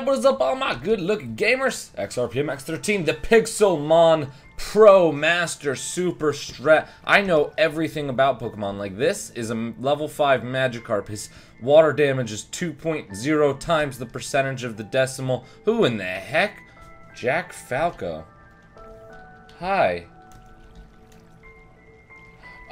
What is up all my good looking gamers? XRPM X13, the Pixelmon Pro Master Super Strat. I know everything about Pokemon. Like this is a level 5 Magikarp. His water damage is 2.0 times the percentage of the decimal. Who in the heck? Jack Falco. Hi.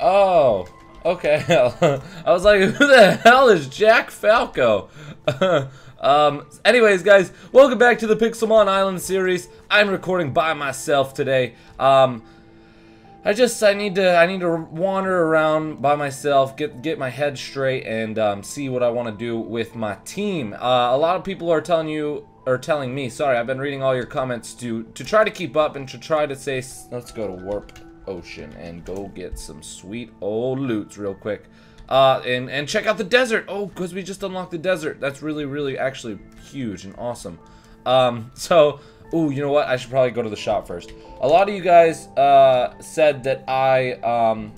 Oh, okay. I was like, who the hell is Jack Falco? um, anyways, guys, welcome back to the Pixelmon Island series. I'm recording by myself today. Um, I just I need to I need to wander around by myself, get get my head straight, and um, see what I want to do with my team. Uh, a lot of people are telling you or telling me, sorry, I've been reading all your comments to to try to keep up and to try to say, let's go to Warp Ocean and go get some sweet old loots real quick. Uh, and, and check out the desert. Oh, because we just unlocked the desert. That's really, really actually huge and awesome. Um, so, ooh, you know what? I should probably go to the shop first. A lot of you guys uh, said that I, um,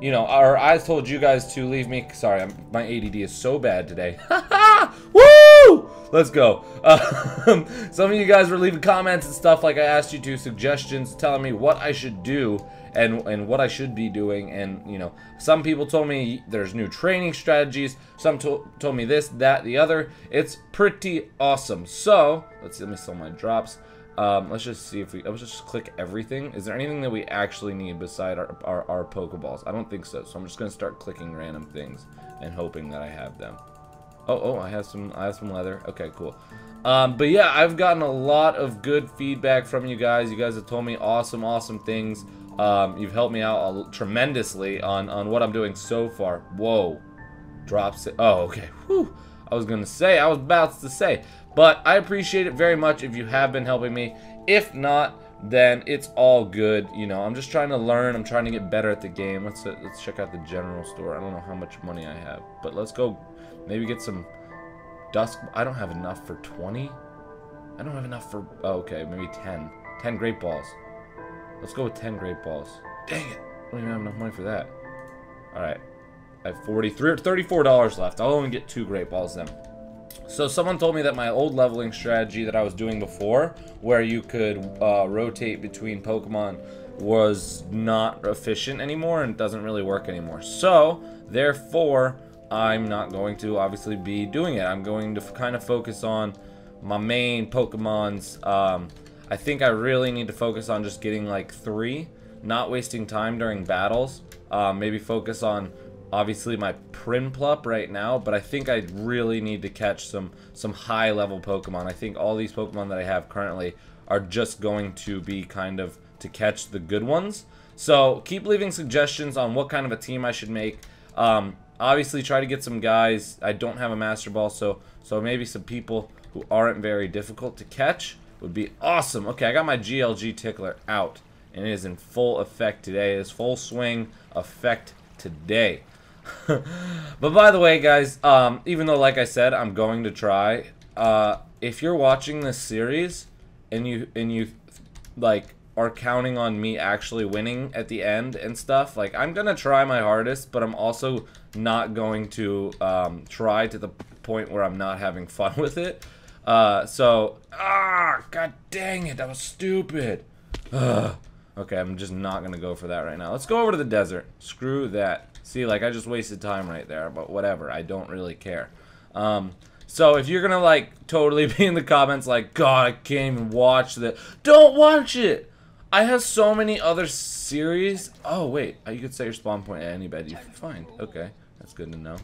you know, or I told you guys to leave me. Sorry, I'm, my ADD is so bad today. Woo! Let's go. Uh, some of you guys were leaving comments and stuff like I asked you to, suggestions, telling me what I should do and and what I should be doing. And you know, some people told me there's new training strategies. Some to told me this, that, the other. It's pretty awesome. So let's see, let me sell my drops. Um, let's just see if we. Let's just click everything. Is there anything that we actually need beside our, our our Pokeballs? I don't think so. So I'm just gonna start clicking random things and hoping that I have them. Oh, oh, I have some. I have some leather. Okay, cool. Um, but yeah, I've gotten a lot of good feedback from you guys. You guys have told me awesome, awesome things. Um, you've helped me out tremendously on, on what I'm doing so far. Whoa. Drops it. Oh, okay. Whew. I was going to say, I was about to say. But I appreciate it very much if you have been helping me. If not, then it's all good. You know, I'm just trying to learn. I'm trying to get better at the game. Let's uh, let's check out the general store. I don't know how much money I have, but let's go maybe get some dusk. I don't have enough for 20. I don't have enough for, oh, okay, maybe 10. 10 great balls. Let's go with 10 great balls. Dang it. I don't even have enough money for that. Alright. I have 43 $34 left. I'll only get two great balls then. So someone told me that my old leveling strategy that I was doing before, where you could uh, rotate between Pokemon, was not efficient anymore and doesn't really work anymore. So, therefore, I'm not going to obviously be doing it. I'm going to kind of focus on my main Pokemon's um, I think I really need to focus on just getting like three, not wasting time during battles. Uh, maybe focus on obviously my Prinplup right now, but I think I really need to catch some some high level Pokemon. I think all these Pokemon that I have currently are just going to be kind of to catch the good ones. So keep leaving suggestions on what kind of a team I should make. Um, obviously try to get some guys. I don't have a Master Ball, so so maybe some people who aren't very difficult to catch would be awesome. Okay, I got my GLG tickler out, and it is in full effect today. It is full swing effect today. but by the way, guys, um, even though, like I said, I'm going to try, uh, if you're watching this series and you and you like are counting on me actually winning at the end and stuff, like I'm gonna try my hardest, but I'm also not going to um, try to the point where I'm not having fun with it. Uh, so, ah, god dang it, that was stupid. Ugh. Okay, I'm just not gonna go for that right now. Let's go over to the desert. Screw that. See, like, I just wasted time right there, but whatever. I don't really care. Um, so if you're gonna, like, totally be in the comments like, God, I can't even watch that. Don't watch it! I have so many other series. Oh, wait. You could set your spawn point at any bed you find. Okay, that's good to know.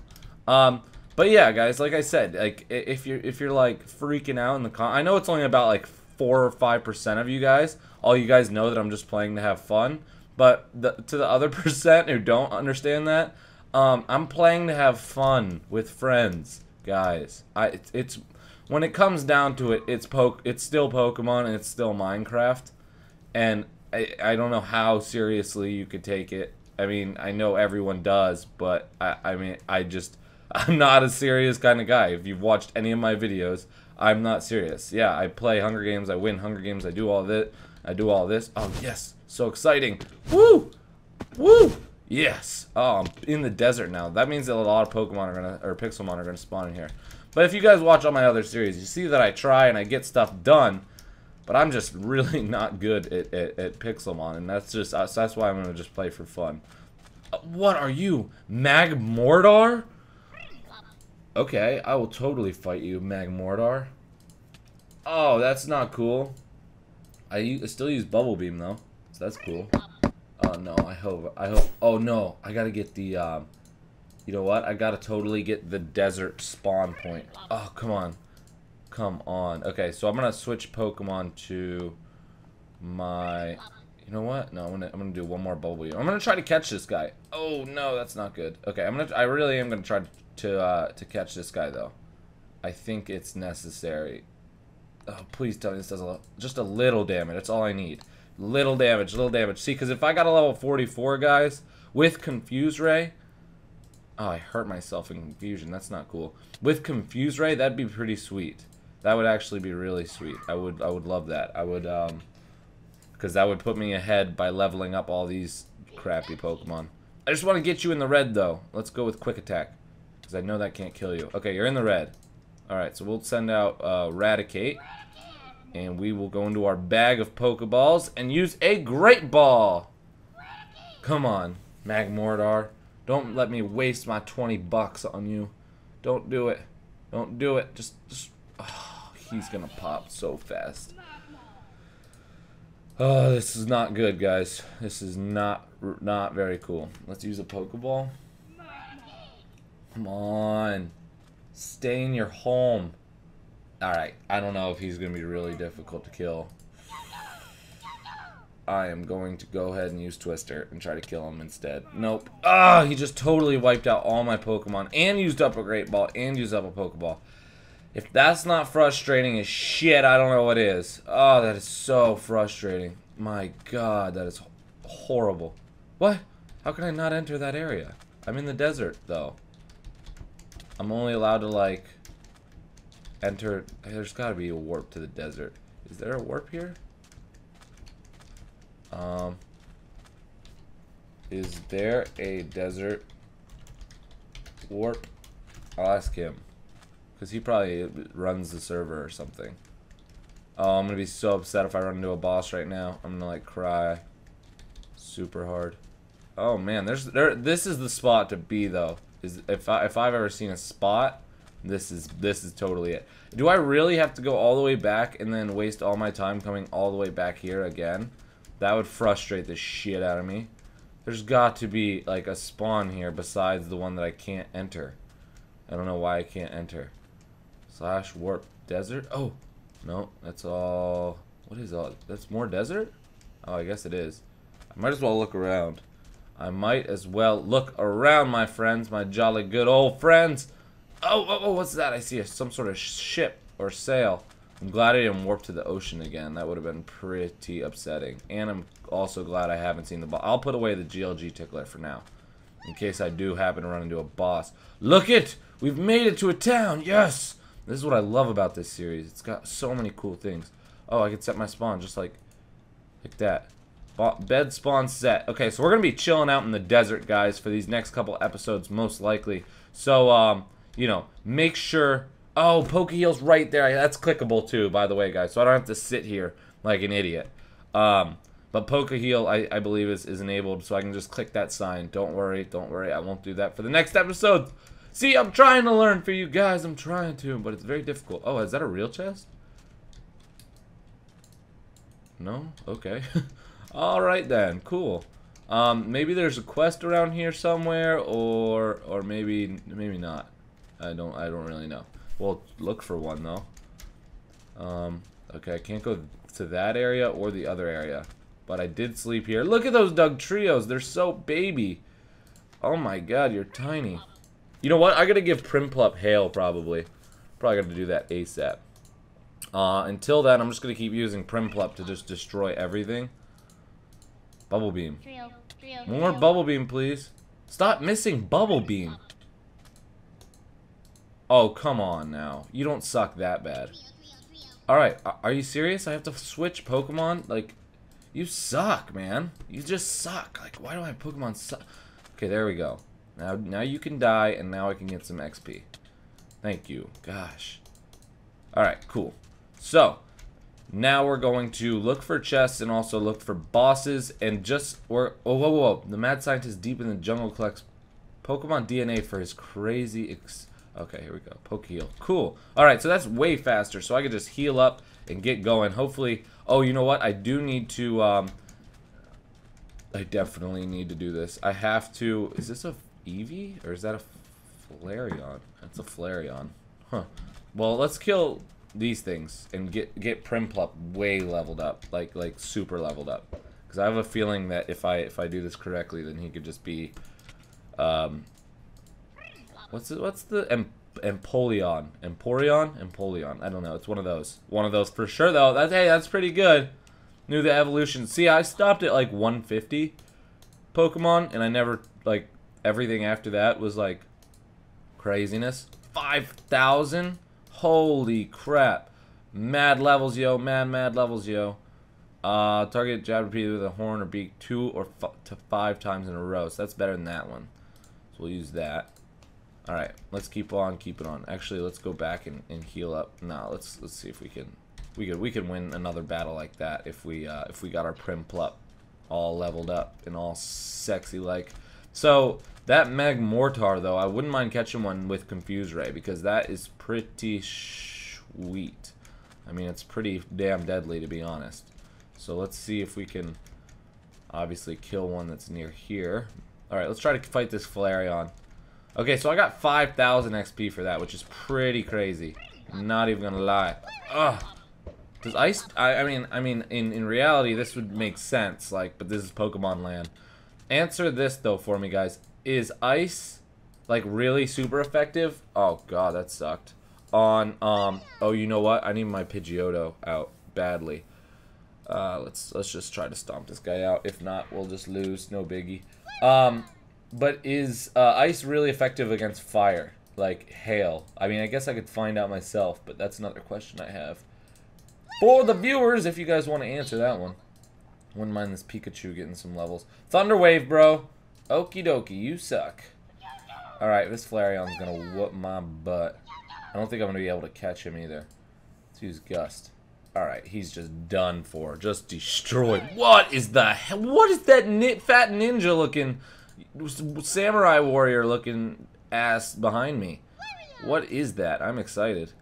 Um, but yeah, guys, like I said, like if you're if you're like freaking out in the con, I know it's only about like four or five percent of you guys. All you guys know that I'm just playing to have fun. But the, to the other percent who don't understand that, um, I'm playing to have fun with friends, guys. I it's, it's when it comes down to it, it's poke. It's still Pokemon and it's still Minecraft, and I I don't know how seriously you could take it. I mean, I know everyone does, but I I mean, I just I'm not a serious kind of guy. If you've watched any of my videos, I'm not serious. Yeah, I play Hunger Games, I win Hunger Games, I do all this, I do all this. Oh, yes, so exciting. Woo! Woo! Yes. Oh, I'm in the desert now. That means that a lot of Pokemon are gonna, or Pixelmon are gonna spawn in here. But if you guys watch all my other series, you see that I try and I get stuff done. But I'm just really not good at, at, at Pixelmon, and that's just that's why I'm gonna just play for fun. Uh, what are you, Magmortar? Okay, I will totally fight you, Magmortar. Oh, that's not cool. I still use Bubble Beam though, so that's cool. Oh no, I hope I hope. Oh no, I gotta get the. Um, you know what? I gotta totally get the desert spawn point. Oh come on, come on. Okay, so I'm gonna switch Pokemon to my. You know what? No, I'm gonna I'm gonna do one more Bubble. I'm gonna try to catch this guy. Oh no, that's not good. Okay, I'm gonna. I really am gonna try to uh, to catch this guy though. I think it's necessary. Oh, please tell me this does a just a little damage. That's all I need. Little damage, little damage. See, because if I got a level 44, guys, with Confuse Ray... Oh, I hurt myself in Confusion. That's not cool. With Confuse Ray, that'd be pretty sweet. That would actually be really sweet. I would I would love that. I would, um... Because that would put me ahead by leveling up all these crappy Pokemon. I just want to get you in the red, though. Let's go with Quick Attack. Because I know that can't kill you. Okay, you're in the red. Alright, so we'll send out uh, Raticate. And we will go into our bag of Pokeballs and use a Great Ball. Come on, Magmortar. Don't let me waste my 20 bucks on you. Don't do it. Don't do it. Just, just oh, he's gonna pop so fast. Oh, this is not good, guys. This is not not very cool. Let's use a Pokeball. Come on. Stay in your home. Alright, I don't know if he's going to be really difficult to kill. I am going to go ahead and use Twister and try to kill him instead. Nope. Ah, he just totally wiped out all my Pokemon and used up a Great Ball and used up a Pokeball. If that's not frustrating as shit, I don't know what is. Oh, that is so frustrating. My god, that is horrible. What? How can I not enter that area? I'm in the desert, though. I'm only allowed to, like, enter... There's got to be a warp to the desert. Is there a warp here? Um, is there a desert warp? I'll ask him. Because he probably runs the server or something. Oh, I'm going to be so upset if I run into a boss right now. I'm going to, like, cry super hard. Oh, man. there's there. This is the spot to be, though. Is if, I, if I've ever seen a spot this is this is totally it. Do I really have to go all the way back and then waste all my time coming all the way back here again? That would frustrate the shit out of me. There's got to be like a spawn here besides the one that I can't enter. I don't know why I can't enter. Slash warp desert? Oh, no, that's all. What is all? That's more desert? Oh, I guess it is. I might as well look around. I might as well look around, my friends, my jolly good old friends. Oh, oh, oh, what's that? I see some sort of ship or sail. I'm glad I didn't warp to the ocean again. That would have been pretty upsetting. And I'm also glad I haven't seen the boss. I'll put away the GLG tickler for now. In case I do happen to run into a boss. Look it! We've made it to a town! Yes! This is what I love about this series. It's got so many cool things. Oh, I can set my spawn just like, like that. Bed spawn set. Okay, so we're going to be chilling out in the desert, guys, for these next couple episodes, most likely. So, um, you know, make sure... Oh, Pokeheal's right there. That's clickable too, by the way, guys. So I don't have to sit here like an idiot. Um, but Pokeheal, I, I believe, is, is enabled, so I can just click that sign. Don't worry, don't worry. I won't do that for the next episode. See, I'm trying to learn for you guys. I'm trying to, but it's very difficult. Oh, is that a real chest? No? Okay. Alright then, cool. Um, maybe there's a quest around here somewhere, or or maybe maybe not. I don't I don't really know. We'll look for one though. Um, okay, I can't go to that area or the other area. But I did sleep here. Look at those Dugtrios. They're so baby. Oh my god, you're tiny. You know what? I gotta give Prinplup Hail probably. Probably gotta do that ASAP. Uh, until then, I'm just gonna keep using Prinplup to just destroy everything. Bubble Beam. More. Bubble Beam, please. Stop missing Bubble Beam. Oh, come on now. You don't suck that bad. Alright, are you serious? I have to switch Pokemon? Like, you suck, man. You just suck. Like, why do I have Pokemon suck? Okay, there we go. Now, now you can die, and now I can get some XP. Thank you. Gosh. Alright, cool. So, now we're going to look for chests and also look for bosses and just... We're, oh, whoa, whoa, whoa. The mad scientist deep in the jungle collects Pokemon DNA for his crazy... okay, here we go. Poke heal. Cool. Alright, so that's way faster. So I can just heal up and get going. Hopefully... Oh, you know what? I do need to... Um, I definitely need to do this. I have to... Is this a Eevee? Or is that a Flareon? That's a Flareon. Huh. Well, let's kill these things and get get Prinplup way leveled up, like like super leveled up. Because I have a feeling that if I if I do this correctly, then he could just be, um, what's it, what's the em, Empoleon, Empoleon, Empoleon. I don't know. It's one of those. One of those for sure though. That's hey, that's pretty good. Knew the evolution. See, I stopped at like 150 Pokemon, and I never like everything after that was like craziness. 5,000? Holy crap. Mad levels, yo. Mad, mad levels, yo. Uh, target jab repeatedly with a horn or beak two or to five times in a row. So that's better than that one. So we'll use that. Alright, let's keep on keeping on. Actually, let's go back and, and heal up. No, let's let's see if we can we could we could win another battle like that if we uh, if we got our Prinplup all leveled up and all sexy like. So that Magmortar, though, I wouldn't mind catching one with Confuse Ray because that is pretty sweet. I mean, it's pretty damn deadly, to be honest. So let's see if we can obviously kill one that's near here. Alright, let's try to fight this Flareon. Okay, so I got 5,000 XP for that, which is pretty crazy. Not even gonna lie. Ugh. Does ice... I, I mean, I mean, in, in reality, this would make sense, like, but this is Pokemon land. Answer this, though, for me, guys is ice like really super effective? Oh god, that sucked. On um oh you know what? I need my Pidgeotto out badly. Uh let's let's just try to stomp this guy out. If not, we'll just lose. No biggie. Um but is uh, ice really effective against fire? Like hail? I mean, I guess I could find out myself, but that's another question I have. For the viewers, if you guys want to answer that one. Wouldn't mind this Pikachu getting some levels. Thunder Wave, bro. Okie dokie, you suck. Alright, this Flareon's gonna whoop my butt. I don't think I'm gonna be able to catch him either. Let's use Gust. Alright, he's just done for. Just destroyed. What is the hell? What is that fat ninja looking, samurai warrior looking ass behind me? What is that? I'm excited.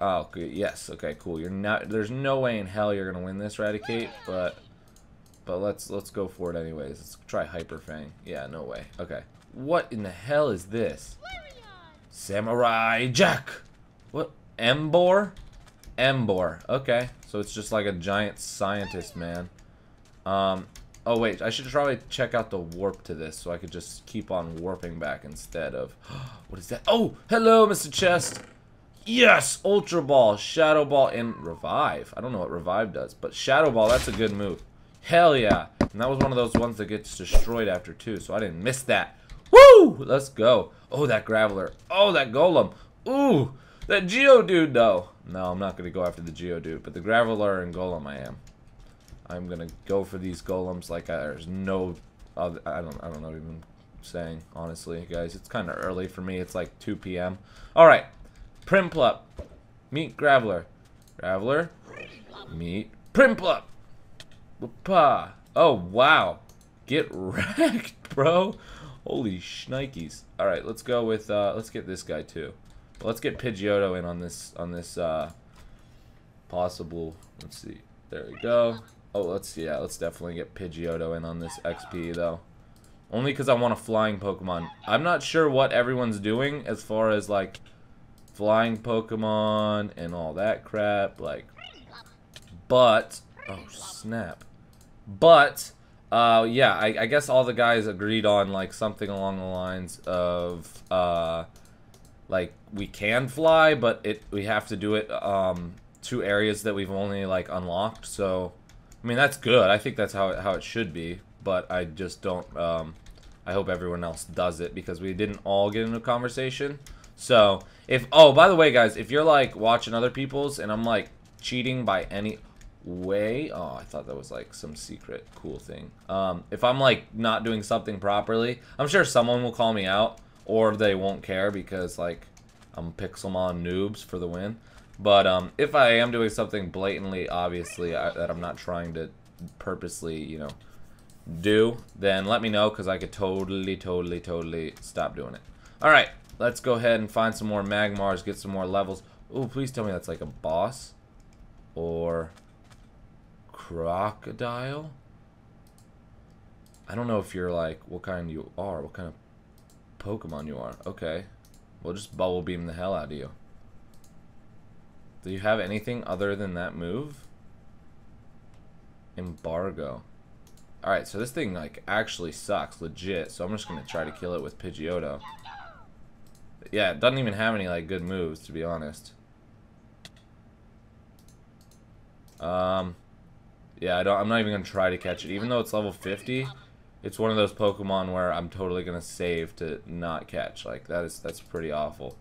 Oh, good. Yes. Okay, cool. You're not. There's no way in hell you're gonna win this, Raticate, but but let's let's go for it anyways. Let's try Hyper Fang. Yeah, no way. Okay. What in the hell is this? Samurai Jack! What? Embor? Embor. Okay. So it's just like a giant scientist, man. Um, oh wait, I should probably check out the warp to this so I could just keep on warping back instead of... what is that? Oh! Hello, Mr. Chest! Yes! Ultra Ball, Shadow Ball, and Revive. I don't know what Revive does, but Shadow Ball, that's a good move. Hell yeah. And that was one of those ones that gets destroyed after two, so I didn't miss that. Woo! Let's go. Oh, that Graveler. Oh, that Golem. Ooh, that Geodude though. No, I'm not going to go after the Geodude, but the Graveler and Golem I am. I'm going to go for these Golems like I, there's no other, I don't I don't know even saying, honestly, guys. It's kind of early for me. It's like 2 p.m. All right. Prinplup. Meet Graveler. Graveler. Meet Prinplup. Whoopa. Oh, wow. Get wrecked, bro. Holy shnikes. Alright, let's go with, uh, let's get this guy too. let's get Pidgeotto in on this, on this, uh, possible, let's see. There we go. Oh, let's yeah, let's definitely get Pidgeotto in on this XP, though. Only because I want a flying Pokemon. I'm not sure what everyone's doing as far as, like, flying Pokemon and all that crap, like, but, oh, snap. But, uh, yeah, I, I, guess all the guys agreed on, like, something along the lines of, uh, like, we can fly, but it we have to do it, um, to areas that we've only, like, unlocked, so, I mean, that's good. I think that's how it, how it should be, but I just don't, um, I hope everyone else does it, because we didn't all get into a conversation, so, if, oh, by the way, guys, if you're, like, watching other people's, and I'm, like, cheating by any, way oh i thought that was like some secret cool thing um if i'm like not doing something properly i'm sure someone will call me out or they won't care because like I'm Pixelmon noobs for the win. But um, if I am doing something blatantly, obviously, I, that I'm not trying to purposely, you know, do, then let me know because I could totally, totally, totally stop doing it. Alright, let's go ahead and find some more Magmars, get some more levels. Oh, please tell me that's like a boss. Or crocodile? I don't know if you're like, what kind you are, what kind of Pokemon you are. Okay. We'll just Bubble Beam the hell out of you. Do you have anything other than that move? Embargo. Alright, so this thing, like, actually sucks, legit. So I'm just gonna try to kill it with Pidgeotto. Yeah, it doesn't even have any, like, good moves, to be honest. Um, yeah, I don't, I'm not even gonna try to catch it. Even though it's level 50, it's one of those Pokemon where I'm totally gonna save to not catch. Like, that is, that's pretty awful.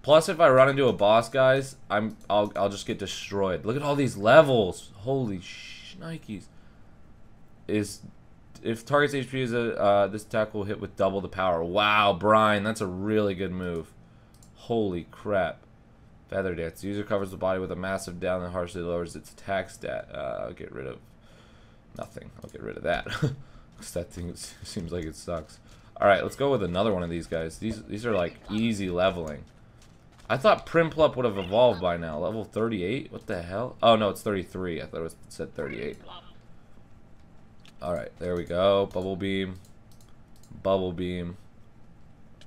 Plus, if I run into a boss, guys, I'm, I'll, I'll just get destroyed. Look at all these levels. Holy shnikes is if target's HP is a uh, this attack will hit with double the power. Wow, Brine, that's a really good move. Holy crap. Feather Dance. The user covers the body with a massive down and harshly lowers its attack stat. Uh, I'll get rid of nothing. I'll get rid of that. Because that thing seems like it sucks. Alright, let's go with another one of these guys. These these are like easy leveling. I thought Prinplup would have evolved by now. Level 38? What the hell? Oh, no, it's 33. I thought it, was, it said 38. Alright, there we go. Bubble beam. Bubble beam.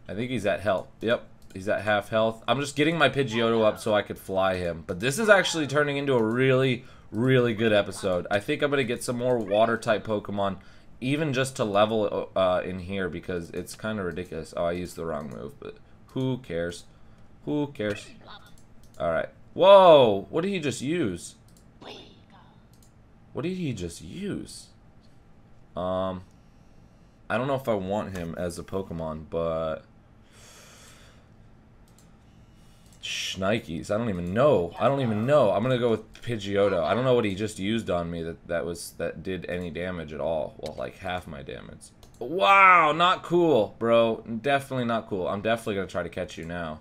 I think he's at health. Yep, he's at half health. I'm just getting my Pidgeotto up so I could fly him. But this is actually turning into a really, really good episode. I think I'm going to get some more water-type Pokemon, even just to level uh, in here, because it's kind of ridiculous. Oh, I used the wrong move, but who cares? Who cares? Alright. Whoa! What did he just use? What did he just use? Um, I don't know if I want him as a Pokemon, but... Shnikes. I don't even know. I don't even know. I'm gonna go with Pidgeotto. I don't know what he just used on me that that was that did any damage at all. Well, like half my damage. Wow, not cool, bro. Definitely not cool. I'm definitely gonna try to catch you now.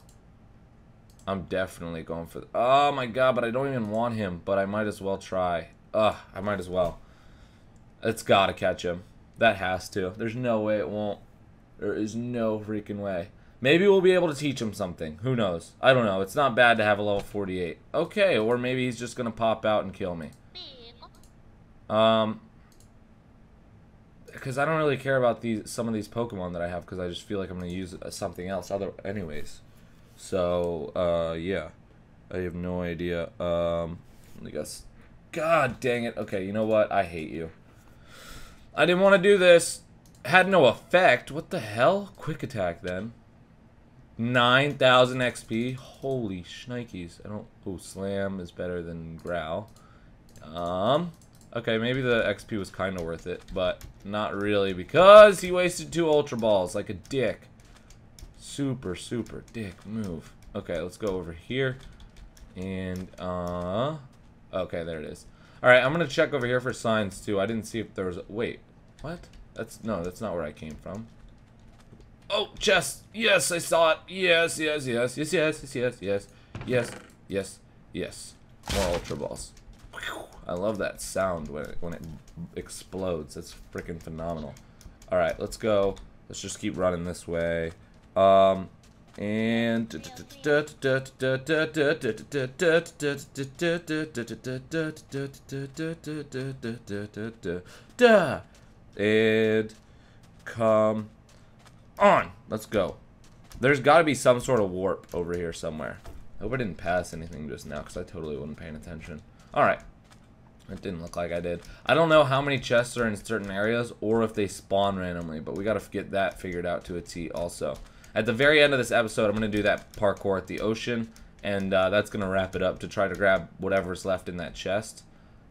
I'm definitely going for. oh my god, but I don't even want him. But I might as well try. Ugh, I might as well. It's gotta catch him. That has to. There's no way it won't. There is no freaking way. Maybe we'll be able to teach him something. Who knows? I don't know. It's not bad to have a level 48. Okay, or maybe he's just gonna pop out and kill me. Um, because I don't really care about these some of these Pokemon that I have because I just feel like I'm gonna use something else other anyways. So uh, yeah, I have no idea. Um, I guess. God dang it. Okay, you know what? I hate you. I didn't want to do this. Had no effect. What the hell? Quick attack then. 9,000 XP. Holy shnikes. I don't... Oh, Slam is better than Growl. Um... Okay, maybe the XP was kind of worth it, but not really because he wasted two Ultra Balls like a dick. Super, super dick move. Okay, let's go over here. And, uh... Okay, there it is. Alright, I'm gonna check over here for signs, too. I didn't see if there was... Wait. What? That's... No, that's not where I came from. Oh, chest! Yes, I saw it! Yes, yes, yes, yes, yes, yes, yes, yes, yes, yes, yes. More Ultra Balls. I love that sound when it, when it explodes. That's freaking phenomenal. Alright, let's go. Let's just keep running this way. Um, and and come on. Let's go. There's got to be some sort of warp over here somewhere. I hope I didn't pass anything just now because I totally wasn't paying attention. Alright. It didn't look like I did. I don't know how many chests are in certain areas or if they spawn randomly, but we got to get that figured out to a T also. At the very end of this episode, I'm going to do that parkour at the ocean, and uh, that's going to wrap it up to try to grab whatever's left in that chest.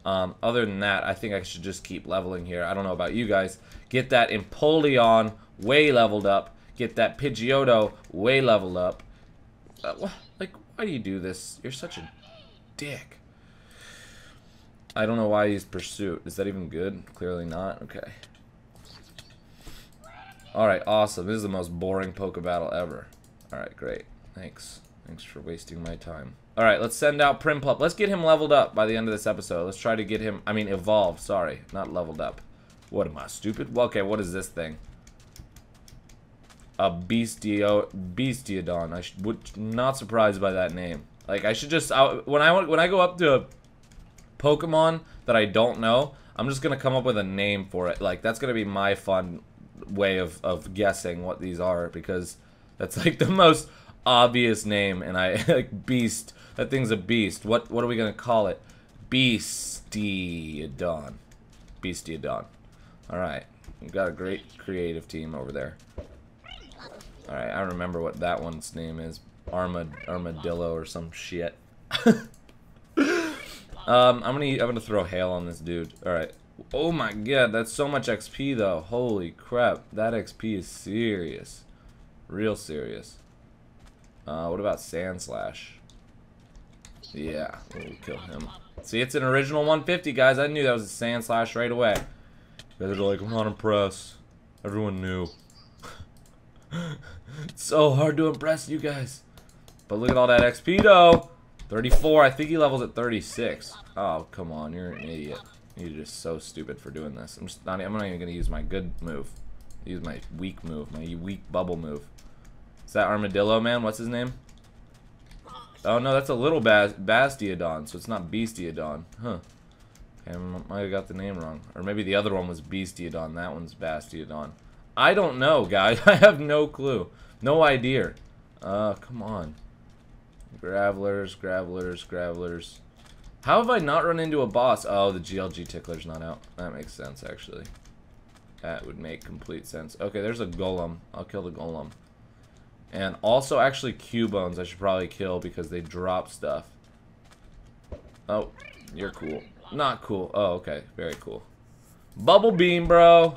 Um, other than that, I think I should just keep leveling here. I don't know about you guys. Get that Empoleon way leveled up. Get that Pidgeotto way leveled up. Uh, like, why do you do this? You're such a dick. I don't know why he's Pursuit. Is that even good? Clearly not. Okay. Alright, awesome. This is the most boring Poke Battle ever. Alright, great. Thanks. Thanks for wasting my time. Alright, let's send out Prinplup. Let's get him leveled up by the end of this episode. Let's try to get him, I mean, evolved. Sorry, not leveled up. What am I, stupid? Well, okay, what is this thing? A Beastio, Beastiodon. I should, would, not surprised by that name. Like, I should just, I, when I when I go up to a Pokemon that I don't know, I'm just gonna come up with a name for it. Like, that's gonna be my fun way of, of guessing what these are, because that's like the most obvious name, and I, like, Beast. That thing's a beast. What, what are we gonna call it? Beastiodon. Beastiodon. Alright. We've got a great creative team over there. Alright, I remember what that one's name is. Armad armadillo or some shit. um, I'm gonna I'm gonna throw hail on this dude. Alright. Oh my god, that's so much XP though. Holy crap. That XP is serious. Real serious. Uh, what about Sandslash? Yeah, we'll kill him. See, it's an original 150, guys. I knew that was a Sandslash right away. You guys are like, I'm not impressed. Everyone knew. it's so hard to impress you guys. But look at all that XP, though. 34. I think he levels at 36. Oh, come on. You're an idiot. You're just so stupid for doing this. I'm just not. I'm not even gonna use my good move. Use my weak move. My weak bubble move. Is that Armadillo man? What's his name? Oh no, that's a little Bas Bastiodon, so it's not Beastiodon. Huh. Okay, I might have got the name wrong. Or maybe the other one was Beastiodon. That one's Bastiodon. I don't know, guys. I have no clue. No idea. Uh, come on. Gravelers, Gravelers, Gravelers. How have I not run into a boss? Oh, the GLG Tickler's not out. That makes sense, actually. That would make complete sense. Okay, there's a Golem. I'll kill the Golem. And also, actually, Cubones I should probably kill because they drop stuff. Oh, you're cool. Not cool. Oh, okay. Very cool. Bubble Beam, bro.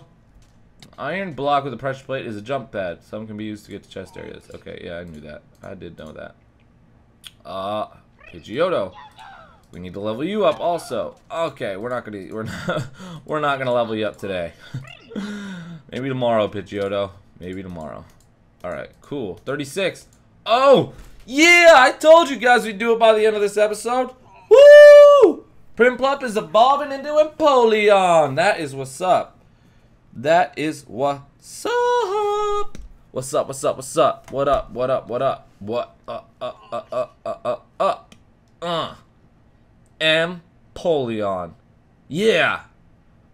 Iron block with a pressure plate is a jump pad. Some can be used to get to chest areas. Okay, yeah, I knew that. I did know that. Uh, Pidgeotto. We need to level you up also. Okay, we're not gonna we're not we're not gonna level you up today. Maybe tomorrow, Pidgeotto. Maybe tomorrow. Alright, cool. 36. Oh! Yeah! I told you guys we'd do it by the end of this episode. Woo! Prinplup is evolving into Empoleon. That is what's up. That is what's up. What's up, what's up, what's up? What up, what up, what up? What up, up, up, up, up, up, up. Uh. Empoleon. Yeah.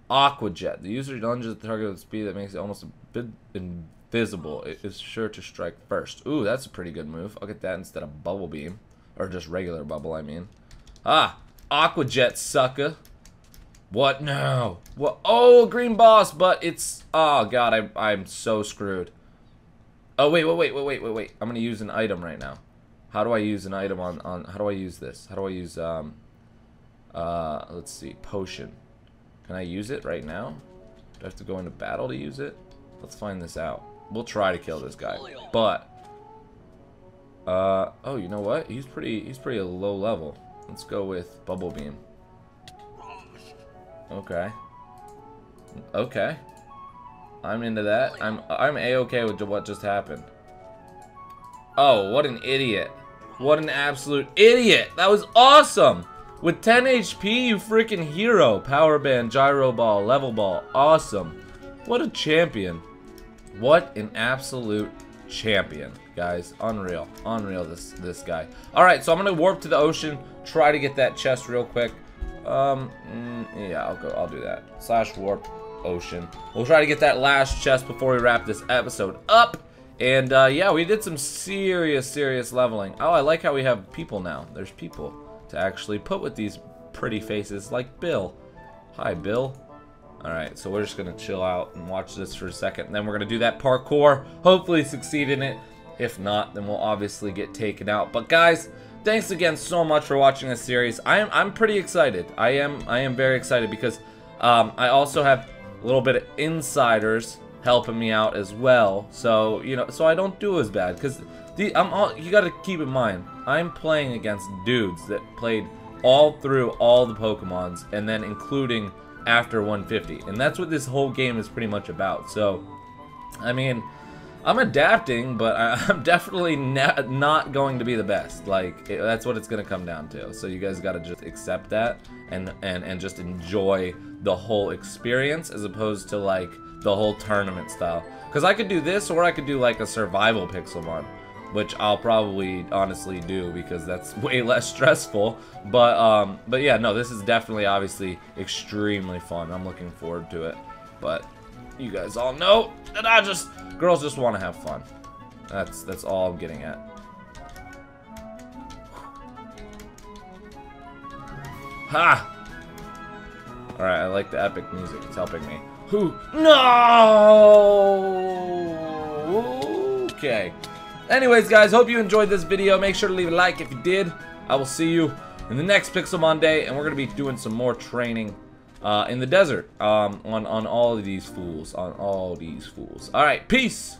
Aqua Jet. The user lunges the target with speed that makes it almost a bit invisible. It is sure to strike first. Ooh, that's a pretty good move. I'll get that instead of Bubble Beam. Or just regular Bubble, I mean. Ah, Aqua Jet, sucker. What now? What? Oh, green boss, but it's... Oh, God, I, I'm so screwed. Oh, wait, wait, wait, wait, wait, wait, wait. I'm going to use an item right now. How do I use an item on, on... How do I use this? How do I use... um? Uh, let's see. Potion. Can I use it right now? Do I have to go into battle to use it? Let's find this out. We'll try to kill this guy. But... Uh, oh, you know what? He's pretty, he's pretty low level. Let's go with Bubble Beam. Okay. Okay. I'm into that. I'm I'm a-okay with what just happened. Oh, what an idiot. What an absolute idiot. That was awesome. With 10 HP, you freaking hero. Power Band, Gyro Ball, Level Ball. Awesome. What a champion. What an absolute champion, guys. Unreal. Unreal, this, this guy. Alright, so I'm going to warp to the ocean. Try to get that chest real quick. Um, mm, yeah, I'll go. I'll do that. Slash warp ocean. We'll try to get that last chest before we wrap this episode up. And, uh, yeah, we did some serious, serious leveling. Oh, I like how we have people now. There's people to actually put with these pretty faces, like Bill. Hi, Bill. Alright, so we're just going to chill out and watch this for a second. And then we're going to do that parkour. Hopefully succeed in it. If not, then we'll obviously get taken out. But guys, thanks again so much for watching this series. I am I'm pretty excited. I am I am very excited because um, I also have a little bit of insiders helping me out as well. So you know, so I don't do as bad because the I'm all you got to keep in mind. I'm playing against dudes that played all through all the Pokemons and then including after 150, and that's what this whole game is pretty much about. So, I mean. I'm adapting, but I'm definitely not, going to be the best. Like, it, that's what it's going to come down to. So you guys got to just accept that and, and, and just enjoy the whole experience as opposed to, like, the whole tournament style. Because I could do this, or I could do, like, a survival Pixelmon which I'll probably honestly do because that's way less stressful. But um, but yeah, no, this is definitely obviously extremely fun. I'm looking forward to it. But you guys all know that I just girls just want to have fun. That's that's all I'm getting at. Ha! Alright, I like the epic music. It's helping me. Who? No! Okay. Anyways, guys, hope you enjoyed this video. Make sure to leave a like if you did. I will see you in the next Pixelmon day, and we're going to be doing some more training uh, in the desert um, on, on all of these fools. On all these fools. All right, peace!